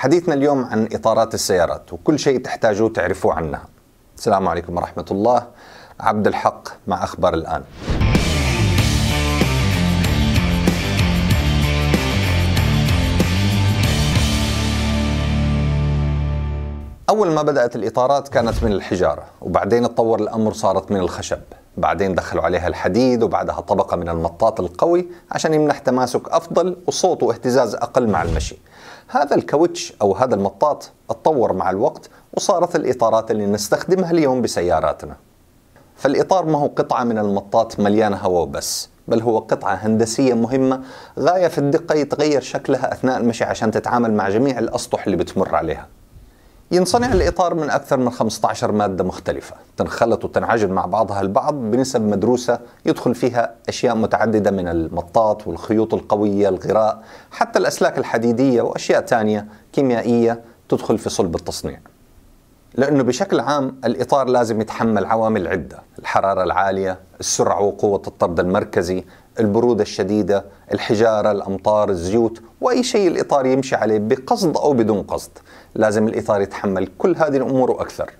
حديثنا اليوم عن إطارات السيارات وكل شيء تحتاجوه تعرفوه عنها. السلام عليكم ورحمة الله. عبد الحق مع أخبار الآن. أول ما بدأت الإطارات كانت من الحجارة وبعدين تطور الأمر صارت من الخشب. بعدين دخلوا عليها الحديد وبعدها طبقة من المطاط القوي عشان يمنح تماسك أفضل وصوت واهتزاز أقل مع المشي. هذا الكاوتش أو هذا المطاط اتطور مع الوقت وصارت الإطارات اللي نستخدمها اليوم بسياراتنا. فالإطار ما هو قطعة من المطاط مليانة هواء بس بل هو قطعة هندسية مهمة غاية في الدقة يتغير شكلها أثناء المشي عشان تتعامل مع جميع الأسطح اللي بتمر عليها. ينصنع الإطار من أكثر من 15 مادة مختلفة تنخلط وتنعجن مع بعضها البعض بنسب مدروسة يدخل فيها أشياء متعددة من المطاط والخيوط القوية الغراء حتى الأسلاك الحديدية وأشياء تانية كيميائية تدخل في صلب التصنيع. لأنه بشكل عام الإطار لازم يتحمل عوامل عدة. الحرارة العالية السرعة وقوة الطرد المركزي البرودة الشديدة الحجارة الأمطار الزيوت وأي شيء الإطار يمشي عليه بقصد أو بدون قصد. لازم الإطار يتحمل كل هذه الأمور وأكثر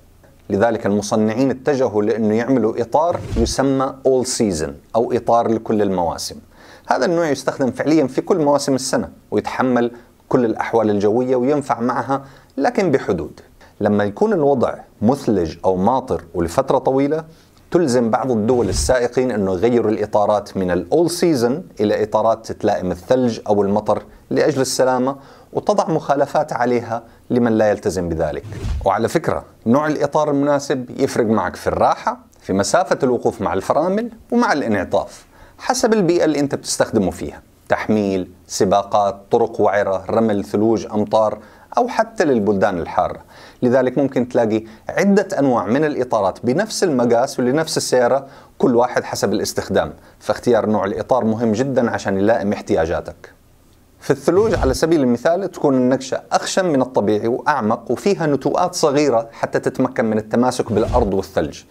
لذلك المصنعين اتجهوا لأنه يعملوا إطار يسمى All Season أو إطار لكل المواسم. هذا النوع يستخدم فعليا في كل مواسم السنة ويتحمل كل الأحوال الجوية وينفع معها لكن بحدود. لما يكون الوضع مثلج أو ماطر ولفترة طويلة تلزم بعض الدول السائقين أنه يغيروا الإطارات من الأول سيزن إلى إطارات تلائم الثلج أو المطر لأجل السلامة وتضع مخالفات عليها لمن لا يلتزم بذلك. وعلى فكرة نوع الإطار المناسب يفرق معك في الراحة في مسافة الوقوف مع الفرامل ومع الانعطاف حسب البيئة اللي أنت بتستخدمه فيها. تحميل سباقات طرق وعرة رمل ثلوج أمطار أو حتى للبلدان الحارة. لذلك ممكن تلاقي عدة أنواع من الإطارات بنفس المقاس ولنفس السيارة كل واحد حسب الاستخدام. فاختيار نوع الإطار مهم جدا عشان يلائم احتياجاتك. في الثلوج على سبيل المثال تكون النقشة أخشن من الطبيعي وأعمق وفيها نتوءات صغيرة حتى تتمكن من التماسك بالأرض والثلج.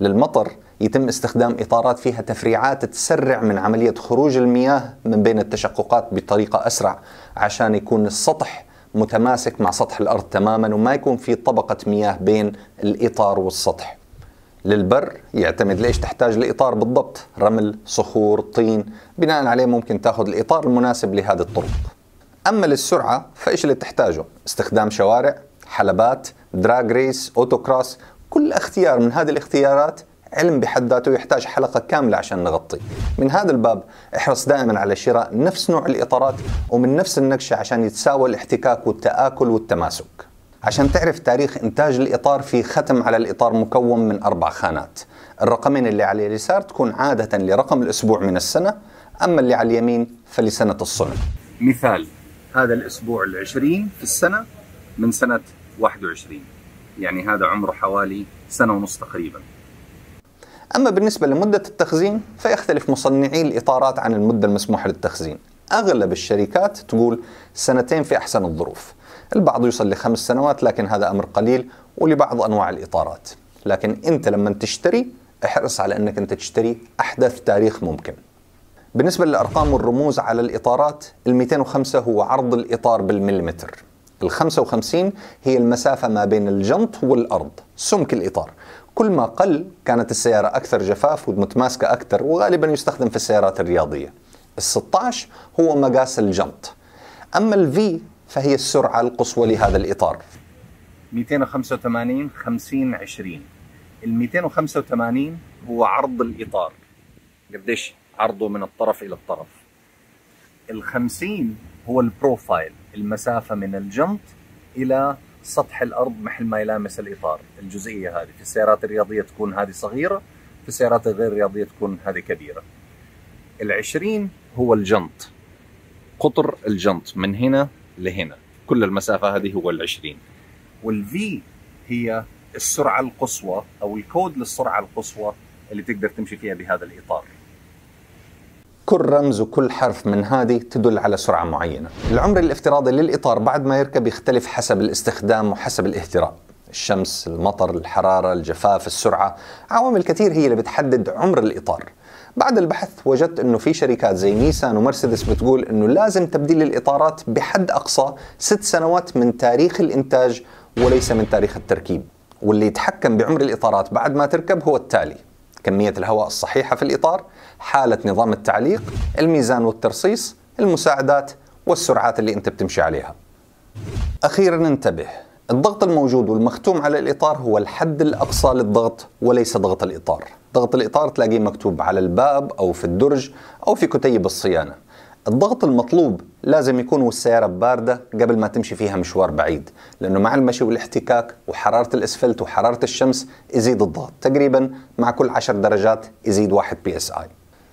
للمطر يتم استخدام إطارات فيها تفريعات تسرع من عملية خروج المياه من بين التشققات بطريقة أسرع عشان يكون السطح متماسك مع سطح الأرض تماما وما يكون في طبقة مياه بين الإطار والسطح. للبر يعتمد ليش تحتاج الإطار بالضبط؟ رمل صخور طين. بناء عليه ممكن تأخذ الإطار المناسب لهذه الطرق. أما للسرعة فإيش اللي تحتاجه؟ استخدام شوارع حلبات دراج ريس أوتوكراس كل اختيار من هذه الاختيارات علم بحد ذاته يحتاج حلقة كاملة عشان نغطيه من هذا الباب احرص دائما على شراء نفس نوع الإطارات ومن نفس النقشة عشان يتساوى الاحتكاك والتآكل والتماسك. عشان تعرف تاريخ إنتاج الإطار في ختم على الإطار مكون من أربع خانات. الرقمين اللي على اليسار تكون عادة لرقم الأسبوع من السنة أما اللي على اليمين فلسنة الصنع. مثال هذا الأسبوع العشرين في السنة من سنة 21 يعني هذا عمره حوالي سنة ونص تقريبا. أما بالنسبة لمدة التخزين فيختلف مصنعي الإطارات عن المدة المسموحة للتخزين. أغلب الشركات تقول سنتين في أحسن الظروف. البعض يوصل لخمس سنوات لكن هذا أمر قليل ولبعض أنواع الإطارات. لكن أنت لما تشتري احرص على أنك أنت تشتري أحدث تاريخ ممكن. بالنسبة للأرقام والرموز على الإطارات ال 205 هو عرض الإطار بالمليمتر. ال 55 هي المسافة ما بين الجنط والأرض سمك الإطار. كل ما قل كانت السيارة أكثر جفاف ومتماسكة أكثر وغالبا يستخدم في السيارات الرياضية. ال 16 هو مقاس الجنط. أما الفي فهي السرعة القصوى لهذا الإطار. 285 50 20 ال 285 هو عرض الإطار. قديش عرضه من الطرف إلى الطرف. ال 50 هو البروفايل المسافة من الجنط إلى سطح الأرض محل ما يلامس الإطار. الجزئية هذه في السيارات الرياضية تكون هذه صغيرة في السيارات الغير رياضية تكون هذه كبيرة. العشرين هو الجنط. قطر الجنط من هنا لهنا. كل المسافة هذه هو العشرين. والفي هي السرعة القصوى أو الكود للسرعة القصوى اللي تقدر تمشي فيها بهذا الإطار. كل رمز وكل حرف من هذه تدل على سرعة معينة. العمر الافتراضي للإطار بعد ما يركب يختلف حسب الاستخدام وحسب الاهتراء. الشمس، المطر، الحرارة، الجفاف، السرعة عوامل كثير هي اللي بتحدد عمر الإطار. بعد البحث وجدت إنه في شركات زي نيسان ومرسيدس بتقول إنه لازم تبديل الإطارات بحد أقصى ست سنوات من تاريخ الإنتاج وليس من تاريخ التركيب. واللي يتحكم بعمر الإطارات بعد ما تركب هو التالي. كمية الهواء الصحيحة في الإطار حالة نظام التعليق الميزان والترصيص المساعدات والسرعات اللي أنت بتمشي عليها. أخيرا انتبه الضغط الموجود والمختوم على الإطار هو الحد الأقصى للضغط وليس ضغط الإطار. ضغط الإطار تلاقيه مكتوب على الباب أو في الدرج أو في كتيب الصيانة. الضغط المطلوب لازم يكون والسيارة باردة قبل ما تمشي فيها مشوار بعيد لأنه مع المشي والاحتكاك وحرارة الإسفلت وحرارة الشمس يزيد الضغط. تقريبا مع كل 10 درجات يزيد 1 PSI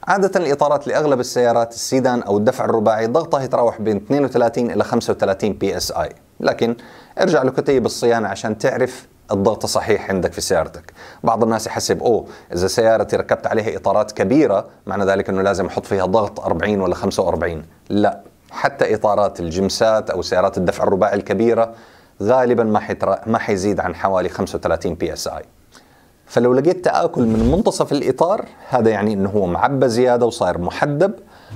عادة الإطارات لأغلب السيارات السيدان أو الدفع الرباعي ضغطها يتراوح بين 32 إلى 35 PSI لكن ارجع لكتيب الصيانة عشان تعرف الضغط صحيح عندك في سيارتك. بعض الناس يحسب أوه إذا سيارتي ركبت عليها إطارات كبيرة معنى ذلك إنه لازم أحط فيها ضغط 40 ولا 45 لا حتى إطارات الجمسات أو سيارات الدفع الرباعي الكبيرة غالبا ما حيتر... ما حيزيد عن حوالي 35 PSI فلو لقيت تآكل من منتصف الإطار هذا يعني أنه هو معبى زيادة وصاير محدب.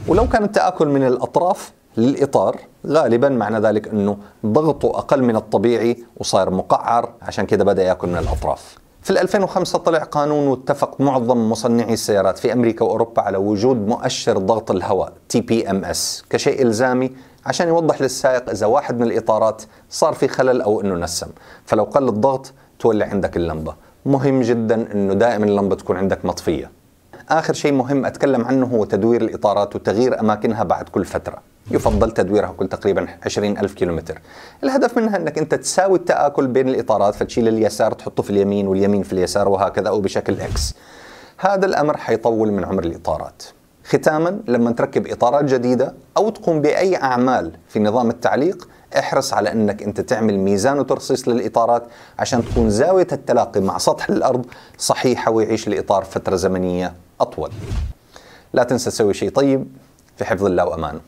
ولو كان التآكل من الأطراف للإطار غالبا معنى ذلك أنه ضغطه أقل من الطبيعي وصاير مقعر عشان كده بدأ يأكل من الأطراف. في 2005 طلع قانون واتفق معظم مصنعي السيارات في أمريكا وأوروبا على وجود مؤشر ضغط الهواء TPMS كشيء إلزامي عشان يوضح للسائق إذا واحد من الإطارات صار في خلل أو أنه نسم. فلو قل الضغط تولع عندك اللمبة. مهم جدا أنه دائما اللمبة تكون عندك مطفية آخر شيء مهم أتكلم عنه هو تدوير الإطارات وتغيير أماكنها بعد كل فترة. يفضل تدويرها كل تقريبا 20 ألف كيلومتر. الهدف منها أنك أنت تساوي التآكل بين الإطارات فتشيل اليسار تحطه في اليمين واليمين في اليسار وهكذا أو بشكل إكس هذا الأمر حيطول من عمر الإطارات. ختاما لما تركب إطارات جديدة أو تقوم بأي أعمال في نظام التعليق احرص على انك انت تعمل ميزان وترصيص للإطارات عشان تكون زاوية التلاقي مع سطح الأرض صحيحة ويعيش الاطار فترة زمنية أطول. لا تنسى تسوي شيء طيب في حفظ الله وأمانه.